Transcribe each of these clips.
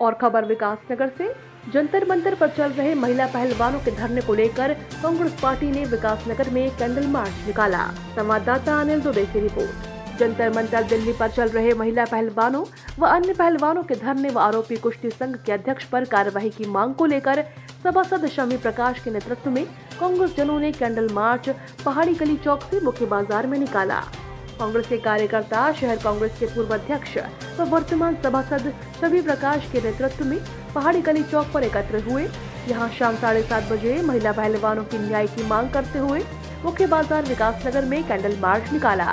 और खबर विकासनगर से, जंतर मंतर पर चल रहे महिला पहलवानों के धरने को लेकर कांग्रेस पार्टी ने विकासनगर में कैंडल मार्च निकाला। संवाददाता अनिल दुबे की रिपोर्ट। जंतर मंतर दिल्ली पर चल रहे महिला पहलवानों व अन्य पहलवानों के धरने व आरोपी कुश्ती संघ के अध्यक्ष पर कार्यवाही की मांग को लेकर सभासद शमी प्रकाश के नेतृत्व में कांग्रेस जनों ने कैंडल मार्च पहाड़ी गली चौक से मुख्य बाज़ार में निकाला। कांग्रेस के कार्यकर्ता, शहर कांग्रेस के पूर्व अध्यक्ष व वर्तमान सभासद सभी प्रकाश के नेतृत्व में पहाड़ी गली चौक पर एकत्र हुए। यहाँ शाम साढ़े सात बजे महिला पहलवानों की न्याय की मांग करते हुए मुख्य बाज़ार विकास नगर में कैंडल मार्च निकाला।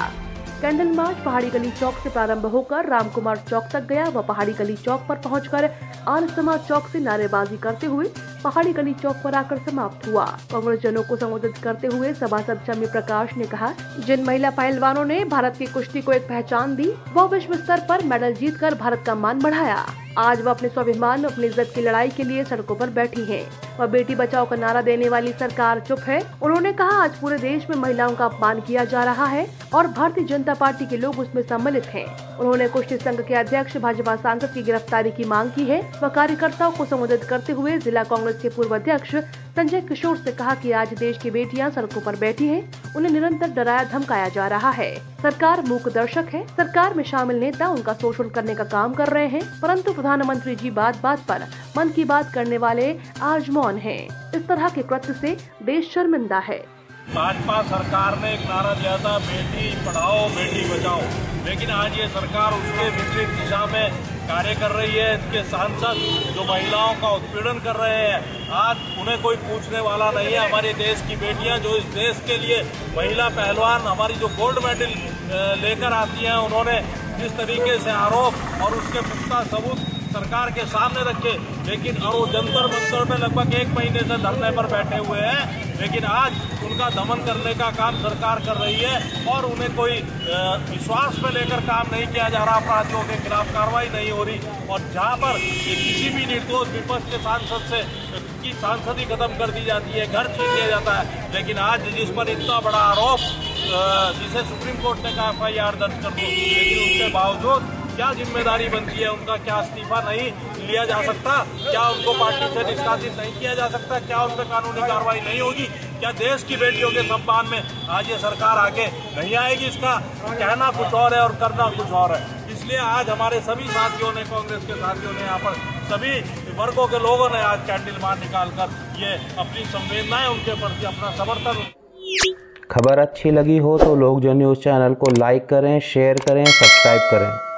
कैंडल मार्च पहाड़ी गली चौक से प्रारंभ होकर रामकुमार चौक तक गया व पहाड़ी गली चौक पर पहुंचकर आल समाज चौक से नारेबाजी करते हुए पहाड़ी गली चौक पर आकर समाप्त हुआ। कांग्रेस जनों को संबोधित करते हुए सभासद शमी प्रकाश ने कहा, जिन महिला पहलवानों ने भारत की कुश्ती को एक पहचान दी वो विश्व स्तर पर मेडल जीतकर भारत का मान बढ़ाया। आज वह अपने स्वाभिमान अपनी इज़्ज़त की लड़ाई के लिए सड़कों पर बैठी हैं। वह बेटी बचाओ का नारा देने वाली सरकार चुप है उन्होंने कहा, आज पूरे देश में महिलाओं का अपमान किया जा रहा है और भारतीय जनता पार्टी के लोग उसमें सम्मिलित हैं। उन्होंने कुश्ती संघ के अध्यक्ष, भाजपा सांसद की गिरफ्तारी की मांग की है वह कार्यकर्ताओं को संबोधित करते हुए जिला कांग्रेस के पूर्व अध्यक्ष संजय किशोर से कहा कि आज देश की बेटियाँ सड़कों पर बैठी हैं, उन्हें निरंतर डराया धमकाया जा रहा है। सरकार मूक दर्शक है। सरकार में शामिल नेता उनका शोषण करने का काम कर रहे हैं। परंतु प्रधानमंत्री जी बात बात पर मन की बात करने वाले आज मौन है। इस तरह के कृत्य से देश शर्मिंदा है। भाजपा सरकार ने एक नारा दिया था बेटी पढ़ाओ बेटी बचाओ। लेकिन आज ये सरकार उसके विपरीत दिशा में कार्य कर रही है इसके सांसद, जो महिलाओं का उत्पीड़न कर रहे हैं। आज उन्हें कोई पूछने वाला नहीं है। हमारे देश की बेटियाँ जो इस देश के लिए महिला पहलवान, हमारी जो गोल्ड मेडल लेकर आती हैं, उन्होंने जिस तरीके से आरोप और उसके पुख्ता सबूत सरकार के सामने रखे लेकिन और जंतर मंतर में लगभग एक महीने से धरने पर बैठे हुए हैं। लेकिन आज उनका दमन करने का काम सरकार कर रही है और उन्हें कोई विश्वास में लेकर काम नहीं किया जा रहा, अपराधियों के खिलाफ कार्रवाई नहीं हो रही। और जहाँ पर किसी भी निर्दोष विपक्ष के सांसद से, की सांसद ही खत्म कर दी जाती है, घर छीन लिया जाता है। लेकिन आज जिस पर इतना बड़ा आरोप जिसे सुप्रीम कोर्ट ने कहा एफ़ दर्ज कर दो, लेकिन उसके बावजूद क्या ज़िम्मेदारी बनती है? उनका क्या इस्तीफा नहीं लिया जा सकता? क्या उनको पार्टी से निष्कासित नहीं किया जा सकता? क्या उन पर कानूनी कार्रवाई नहीं होगी? क्या देश की बेटियों के सम्मान में आज ये सरकार आगे नहीं आएगी? इसका कहना कुछ और है और करना कुछ और है। इसलिए आज हमारे सभी साथियों ने, कांग्रेस के साथियों ने, यहाँ पर सभी वर्गों के लोगों ने आज कैंडल मार निकाल कर ये अपनी संवेदनाएँ उनके प्रति अपना समर्थन खबर अच्छी लगी हो तो लोग जो न्यूज़ चैनल को लाइक करें, शेयर करें, सब्सक्राइब करें।